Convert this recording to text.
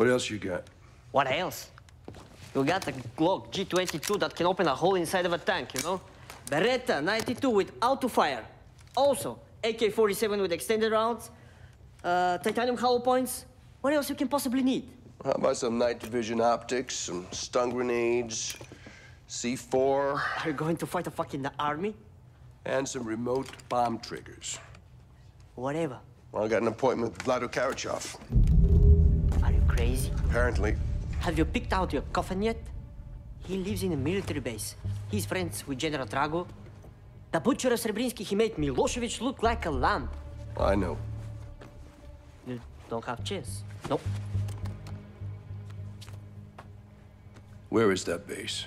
What else you got? What else? You got a Glock G22 that can open a hole inside of a tank, you know? Beretta 92 with auto-fire. Also, AK-47 with extended rounds. Uh, titanium hollow points. What else you can possibly need? How about some night vision optics, some stun grenades, C4, Are you going to fight a fucking army? and some remote bomb triggers? Whatever. Well, I got an appointment with Vlado Karachov. Are you crazy? Apparently. Have you picked out your coffin yet? He lives in a military base. He's friends with General Drago. The butcher of Srebrenica, he made Milosevic look like a lamb. I know. You don't have chance. Nope. Where is that base?